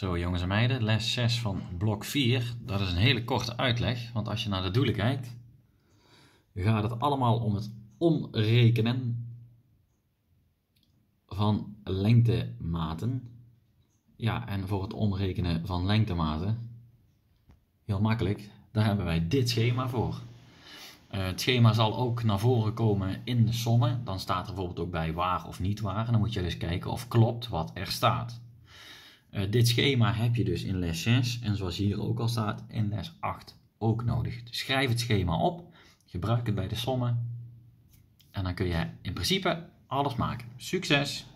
Zo jongens en meiden, les 6 van blok 4. Dat is een hele korte uitleg, want als je naar de doelen kijkt, gaat het allemaal om het omrekenen van lengtematen. Ja, en voor het omrekenen van lengtematen, heel makkelijk, daar hebben wij dit schema voor. Uh, het schema zal ook naar voren komen in de sommen. Dan staat er bijvoorbeeld ook bij waar of niet waar. En dan moet je dus kijken of klopt wat er staat. Uh, dit schema heb je dus in les 6 en zoals hier ook al staat in les 8 ook nodig. Dus schrijf het schema op, gebruik het bij de sommen en dan kun je in principe alles maken. Succes!